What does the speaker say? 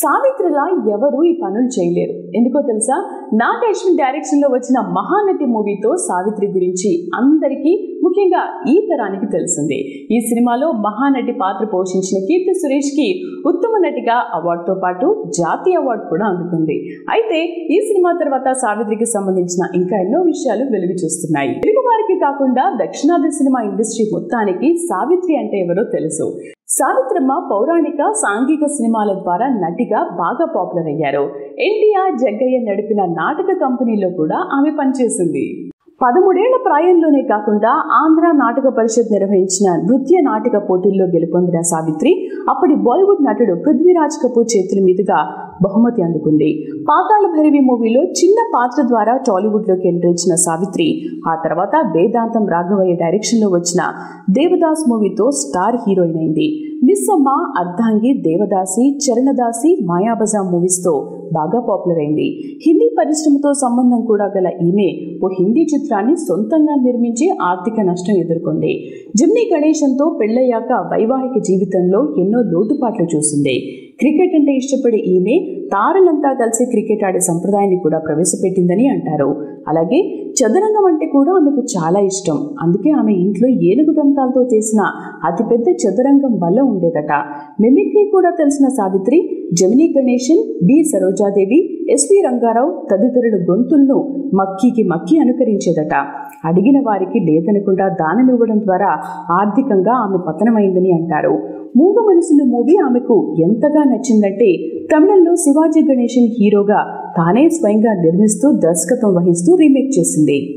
సావిత్రిలా ఎవరు ఈ పనులు చేయలేరు. ఎందుకో తెలుసా? నాగేశ్వన్ డైరెక్షన్లో వచ్చిన మహానటి మూవీతో సావిత్రి గురించి అందరికీ ముఖ్యంగా ఈ తరానికి తెలిసింది. ఈ సినిమాలో మహానటి పాత్ర పోషించిన కీర్తి సురేష్కి ఉత్తమ నటిగా అవార్డుతో పాటు జాతీయ అవార్డు కూడా అందుకుంది. అయితే ఈ సినిమా తర్వాత సావిత్రికి సంబంధించిన ఇంకా ఎన్నో విషయాలు వెలుగు చూస్తున్నాయి. తెలుగు వారికి కాకుండా దక్షిణాది సినిమా ఇండస్ట్రీ మొత్తానికి సావిత్రి అంటే ఎవరో తెలుసు. సావిత్రమ్మ పౌరాణిక సాంఘిక సినిమాల ద్వారా నటిగా బాగా పాపులర్ అయ్యారు. ఎన్టీఆర్ జగ్గయ్య నడిపిన నాటక కంపెనీలో కూడా ఆమె పనిచేసింది. పదమూడేళ్ళ ప్రాయంలోనే కాకుండా ఆంధ్ర నాటక పరిషత్ నిర్వహించిన నృత్య నాటక పోటీల్లో గెలుపొందిన సావిత్రి అప్పటి బాలీవుడ్ నటుడు పృథ్వీరాజ్ కపూర్ చేతుల మీదుగా బహుమతి అందుకుంది. పాతాళ భైరవి మూవీలో చిన్న పాత్ర ద్వారా టాలీవుడ్లోకి ఎంట్రించిన ఎంట్రీ ఇచ్చిన సావిత్రి ఆ తర్వాత వేదాంతం రాఘవయ్య డైరెక్షన్లో వచ్చిన దేవదాస్ మూవీతో స్టార్ హీరోయిన్ అయింది. మిస్ అమ్మ అర్ధాంగి దేవదాసి చరణదాసి మాయాబజా మూవీస్తో బాగా పాపులర్ అయింది. హిందీ పరిశ్రమతో సంబంధం కూడా గల ఈమె ఓ హిందీ చిత్రాన్ని సొంతంగా నిర్మించి ఆర్థిక నష్టం ఎదుర్కొంది. జిమ్నీ గణేశంతో పెళ్ళయ్యాక వైవాహిక జీవితంలో ఎన్నో లోటుపాట్లు చూసింది. క్రికెట్ అంటే ఇష్టపడే ఈమె తారలంతా కలిసి క్రికెట్ ఆడే సంప్రదాయాన్ని కూడా ప్రవేశపెట్టిందని అంటారు. అలాగే చదరంగం అంటే కూడా ఆమెకు చాలా ఇష్టం. అందుకే ఆమె ఇంట్లో ఏనుగు దంతాలతో చేసిన అతిపెద్ద చదరంగం వల్ల ఉండేదట. మిమిక్రీ కూడా తెలిసిన Savitri Gemini Ganesan B. Sarojadevi S V Rangarao తదితరుల గొంతులను మక్కీకి మక్కి అనుకరించేదట. అడిగిన వారికి లేదనకుండా దానమివ్వడం ద్వారా ఆర్థికంగా ఆమె పతనమైందని అంటారు. మూగ మనసులు మూవీ ఆమెకు ఎంతగా నచ్చిందంటే తమిళంలో శివాజీ గణేశన్ హీరోగా తానే స్వయంగా నిర్మిస్తూ దర్శకత్వం వహిస్తూ రీమేక్ చేసింది.